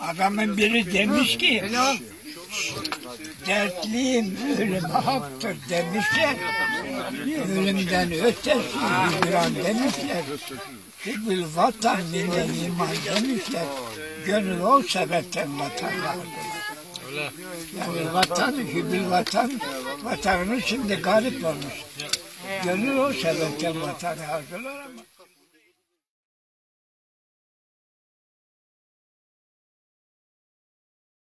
Adamın biri demiş ki dertliyim ölüm haktır demişler. Ölümden ötesi hücran demişler. Hübbül vatan millet iman demişler. Gönül o sebepten vatan vardır. Yani vatan, hübbül vatan, vatanımız şimdi garip olmuş. Gönül o sebepten vatanı hazırlar ama.